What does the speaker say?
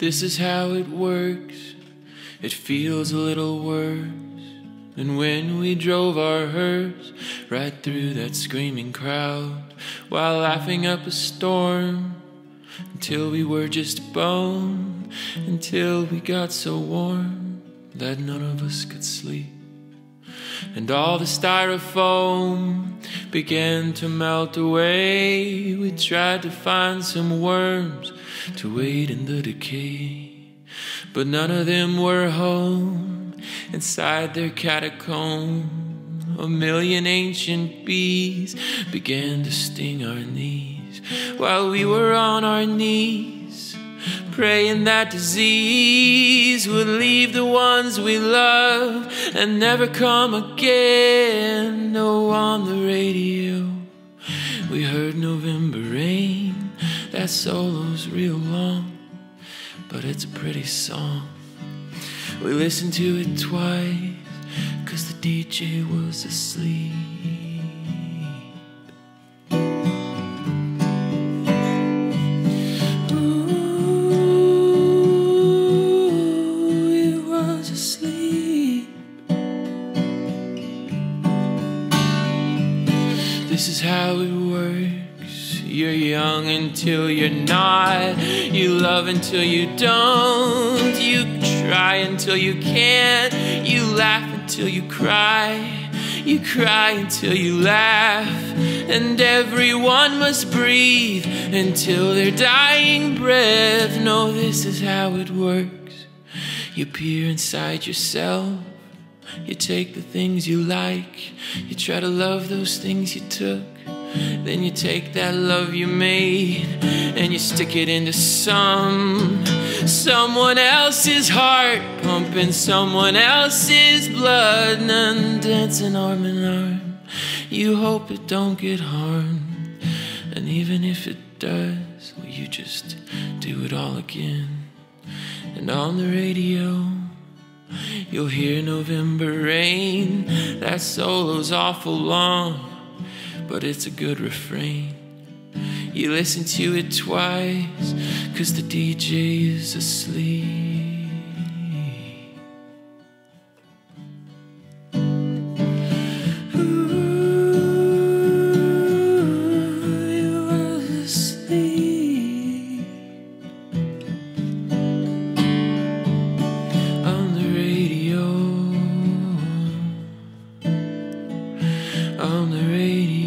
This is how it works. It feels a little worse than when we drove our hearse right through that screaming crowd while laughing up a storm until we were just bone, until we got so warm that none of us could sleep. And all the styrofoam began to melt away. We tried to find some worms to wade in the decay, but none of them were home inside their catacomb. A million ancient bees began to sting our knees while we were on our knees, praying that disease would leave the ones we love and never come again. No, on the radio, we heard November rain. That solo's real long, but it's a pretty song. We listened to it twice, cause the DJ was asleep. This is how it works. You're young until you're not. You love until you don't. You try until you can't. You laugh until you cry. You cry until you laugh. And everyone must breathe until their dying breath. No, this is how it works. You peer inside yourself. You take the things you like, you try to love those things you took. Then you take that love you made and you stick it into some someone else's heart, pumping someone else's blood and dancing arm in arm. You hope it don't get harmed, and even if it does, well, you just do it all again. And on the radio. You'll hear November rain. That solo's awful long, but it's a good refrain. You listen to it twice, cause the DJ is asleep. on the radio.